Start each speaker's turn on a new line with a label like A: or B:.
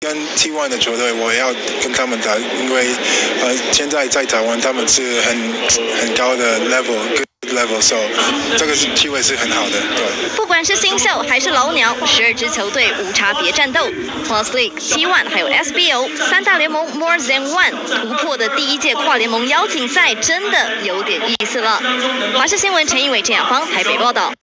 A: 跟 T1 的球队，我要跟他们打，因为呃，现在在台湾他们是很很高的 level。level，so 这个机会是很好的，对。
B: 不管是新秀还是老鸟，十二支球队无差别战斗，Plus League、T1 还有 SBO 三大联盟 More Than One 突破的第一届跨联盟邀请赛，真的有点意思了。华视新闻陈义伟、郑雅芳台北报道。